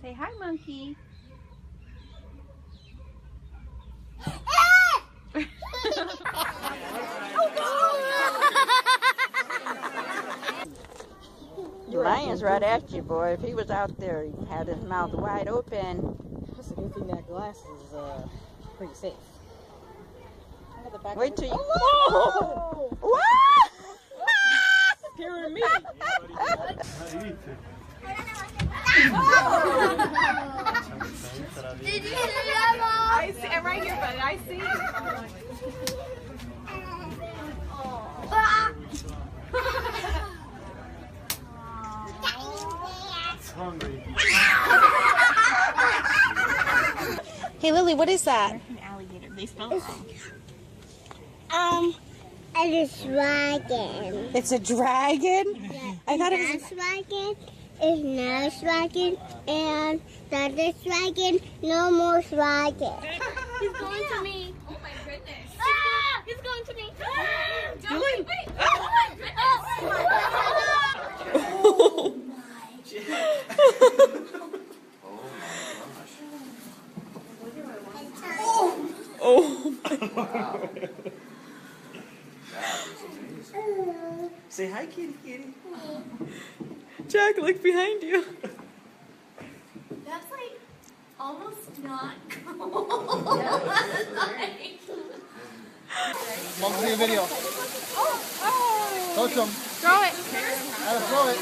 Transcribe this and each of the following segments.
Say hi, monkey. Lion's right after you, boy. If he was out there, he had his mouth wide open. That's a good thing that glass is uh, pretty safe. Wait till you. Oh! What? Scaring me. Did you see that, I see. I'm right here, but I see. Hey Lily, what is that? An alligator. They smell it. Um, a dragon. It's a dragon? I thought it was. This dragon is no dragon, and the other dragon, no more dragon. He's going to me. Oh my goodness. He's going to me. Don't wait, wait. Oh my goodness. Oh my Oh my gosh. Say hi, kitty, kitty. Jack, look behind you. That's like almost not cool. Mom, see a video. Oh, oh. Touch them. Throw it. Gotta throw it.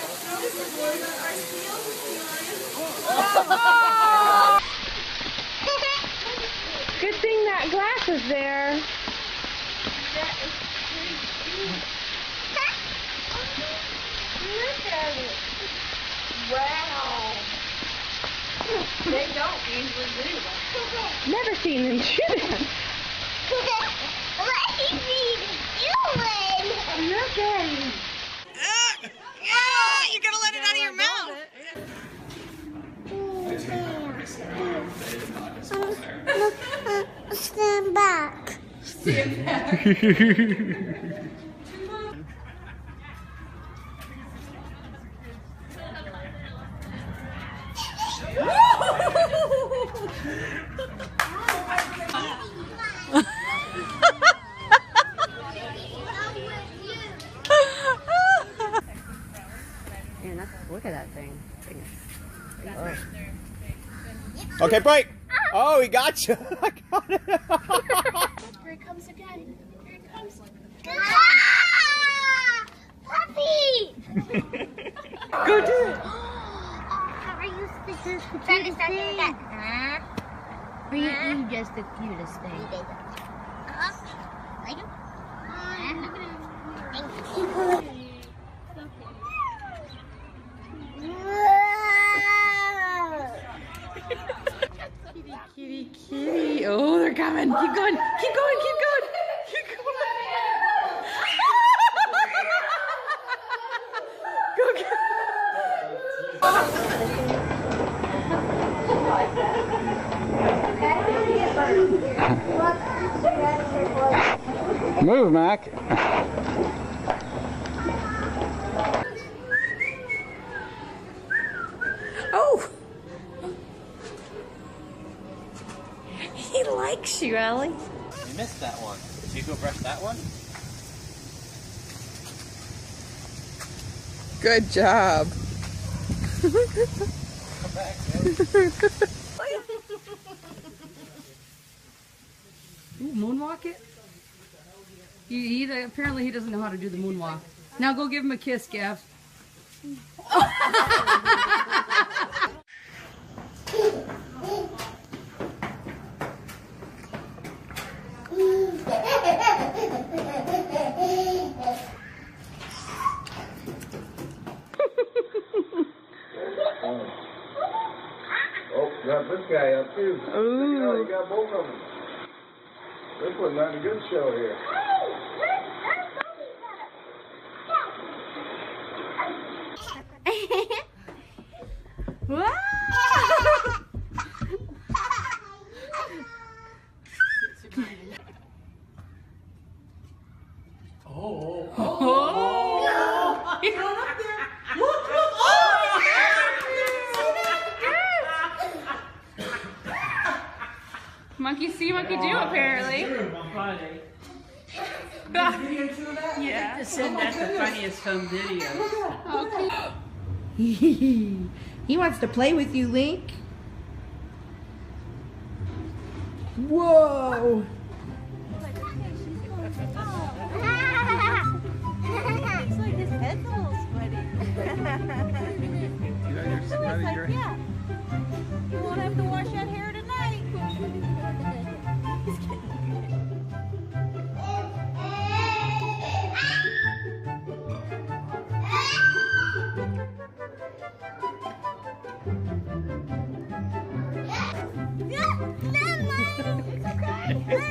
Good thing that glass is there. Look at it. Wow. They don't usually do that. Never seen them do that. Let me doing. Look at him. Ah, you gotta let it out of your mouth. Stand back. Look at that thing. Okay, break. Oh, he got you. I got it. Here it comes again. Here it comes. Ah! Puppy! Go do it. How are you supposed to do that? For you, you just the cutest thing. Kitty, kitty. Keep going. Keep going. Keep going. Keep going. Go Move, Mac. Likes you, Ellie. You missed that one. Did you go brush that one? Good job. Come back. Ooh, moonwalk it? He, he apparently he doesn't know how to do the moonwalk. Now go give him a kiss, Gav. too. Ooh. You, know, you got both of them. They're putting on a good show here. Wow! See, monkey do, apparently. yeah. Send that the funniest home video. Oh, he wants to play with you, Link. Whoa. Looks like his head's a little sweaty. yeah. You Where's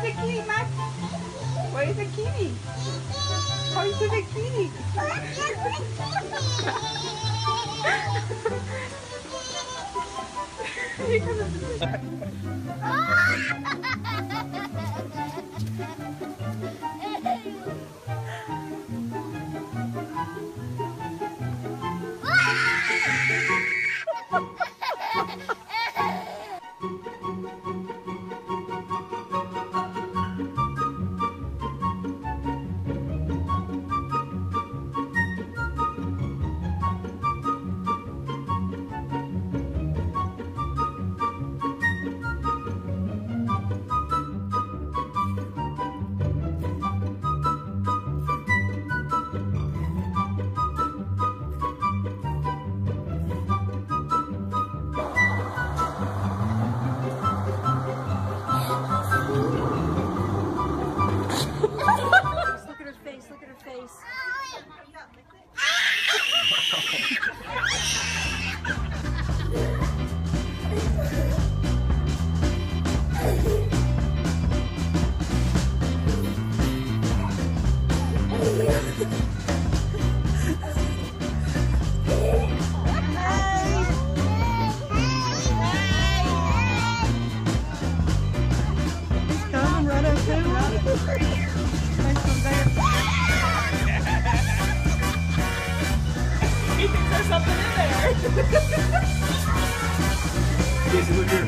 the kitty, Max? Where's the kitty? Where's the kitty? Look at her face. Casey, look here.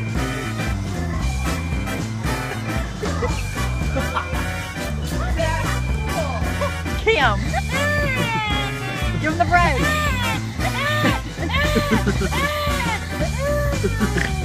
Kim. Give him the bread.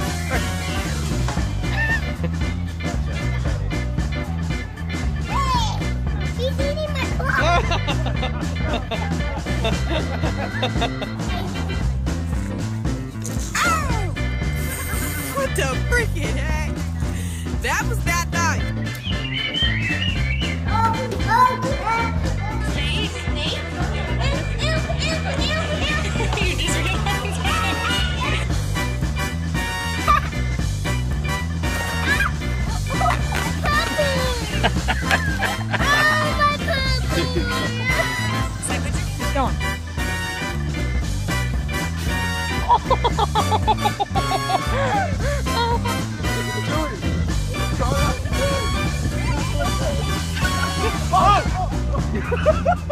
Keep going. Oh!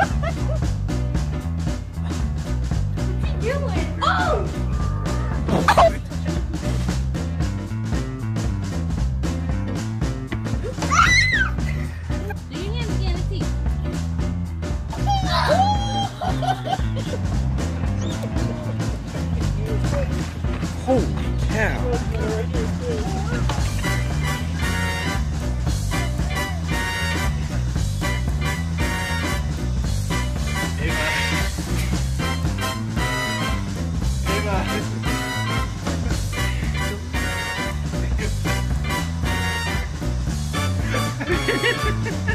Holy cow. Ha ha ha!